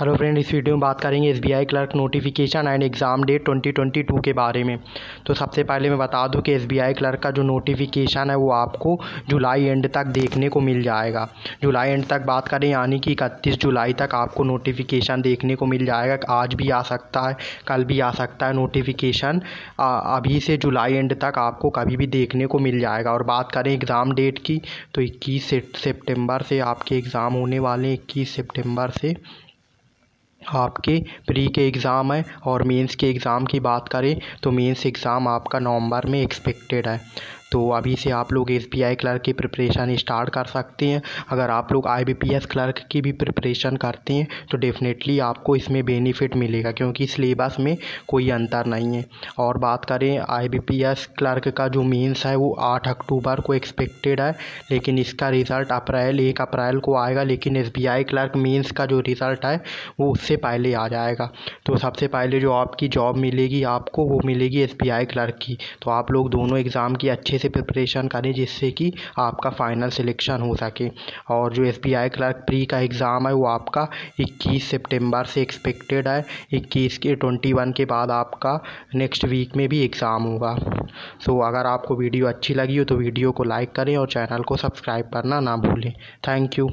Hello friend, इस video में बात करेंगे SBI clerk notification and exam date 2022 के बारे में। तो सबसे पहले मैं बता दूँ कि एसबीआई क्लर्क का जो नोटिफिकेशन है वो आपको जुलाई एंड तक देखने को मिल जाएगा। जुलाई एंड तक बात करें, यानी कि इकतीस जुलाई तक आपको नोटिफिकेशन देखने को मिल जाएगा। आज भी आ सकता है, कल भी आ सकता है नोटिफिकेशन। अभी से जुलाई एंड तक आपको कभी भी देखने को मिल जाएगा। और बात करें एग्ज़ाम डेट की तो इक्कीस सेप्टेम्बर से आपके एग्ज़ाम होने वाले हैं। इक्कीस सेप्टेम्बर से आपके प्री के एग्ज़ाम है और मेंस के एग्ज़ाम की बात करें तो मेंस एग्ज़ाम आपका नवंबर में एक्सपेक्टेड है। तो अभी से आप लोग एस बी आई क्लर्क की प्रिपरेशन स्टार्ट कर सकते हैं। अगर आप लोग I B P S clerk की भी प्रिपरेशन करते हैं तो डेफ़िनेटली आपको इसमें बेनिफिट मिलेगा, क्योंकि सिलेबस में कोई अंतर नहीं है। और बात करें I B P S clerk का जो मीन्स है, वो आठ अक्टूबर को एक्सपेक्टेड है, लेकिन इसका रिज़ल्ट अप्रैल, एक अप्रैल को आएगा, लेकिन S B I clerk mains का जो रिज़ल्ट है, वो उससे पहले आ जाएगा। तो सबसे पहले जो आपकी जॉब मिलेगी आपको, वो मिलेगी एस बी आई क्लर्क की। तो आप लोग दोनों एग्ज़ाम की अच्छे से प्रिपरेशन करें जिससे कि आपका फ़ाइनल सिलेक्शन हो सके। और जो S B I clerk pre का एग्ज़ाम है वो आपका इक्कीस सितंबर से एक्सपेक्टेड है। इक्कीस के ट्वेंटी वन के बाद आपका नेक्स्ट वीक में भी एग्ज़ाम होगा। सो so, अगर आपको वीडियो अच्छी लगी हो तो वीडियो को लाइक करें और चैनल को सब्सक्राइब करना ना भूलें। Thank you